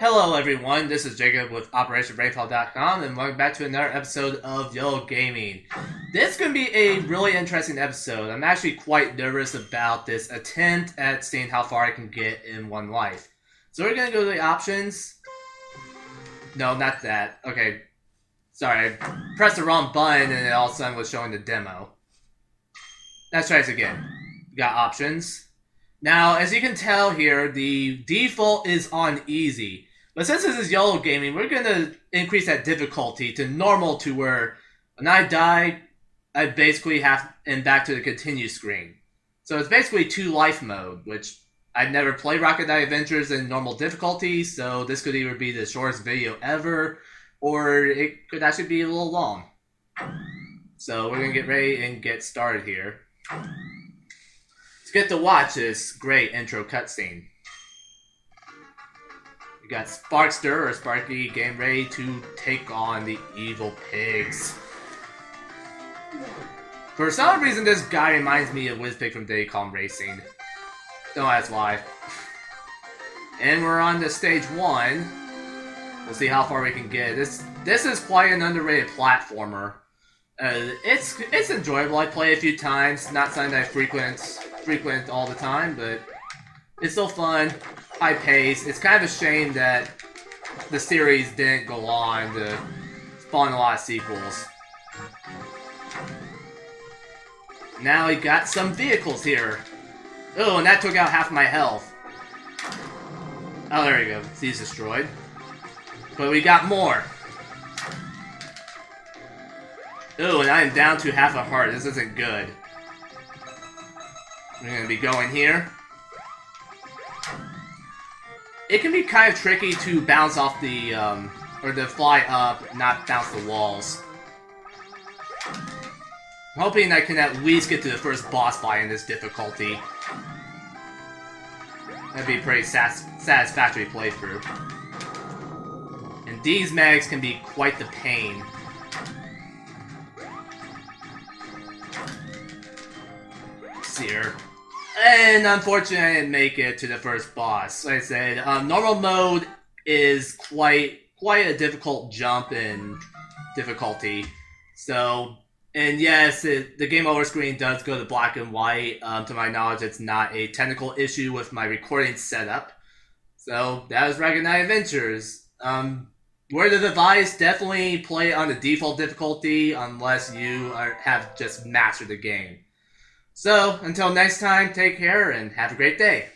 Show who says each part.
Speaker 1: Hello, everyone. This is Jacob with OperationRainfall.com, and welcome back to another episode of Yolo Gaming. This is going to be a really interesting episode. I'm actually quite nervous about this attempt at seeing how far I can get in one life. So we're going to go to the options. No, not that. Okay. Sorry, I pressed the wrong button and it all of a sudden was showing the demo. Let's try this again. Got options. Now, as you can tell here, the default is on easy. But since this is Yolo gaming, we're going to increase that difficulty to normal to where when I die, I basically have and back to the continue screen. So it's basically two life mode, which I've never played Rocket Knight Adventures in normal difficulty, so this could either be the shortest video ever, or it could actually be a little long. So we're gonna get ready and get started here. Let's get to watch this great intro cutscene got Sparkster or Sparky getting ready to take on the evil pigs. For some reason, this guy reminds me of Wizpig from Kong Racing. Don't ask why. And we're on to stage one. We'll see how far we can get. This this is quite an underrated platformer. Uh, it's it's enjoyable. I play a few times. Not something I frequent frequent all the time, but it's still fun high pace. It's kind of a shame that the series didn't go on to spawn a lot of sequels. Now we got some vehicles here. Oh, and that took out half my health. Oh, there we go. He's destroyed. But we got more. Oh, and I am down to half a heart. This isn't good. We're gonna be going here it can be kind of tricky to bounce off the, um, or to fly up, not bounce the walls. I'm hoping I can at least get to the first boss fight in this difficulty. That'd be a pretty satis satisfactory playthrough. And these mags can be quite the pain. See here. And unfortunately, I didn't make it to the first boss. Like I said, um, normal mode is quite quite a difficult jump in difficulty. So, and yes, it, the game over screen does go to black and white. Um, to my knowledge, it's not a technical issue with my recording setup. So that was Rocket Knight Adventures. Um, the device definitely play on the default difficulty unless you are, have just mastered the game. So, until next time, take care and have a great day.